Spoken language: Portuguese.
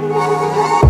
Música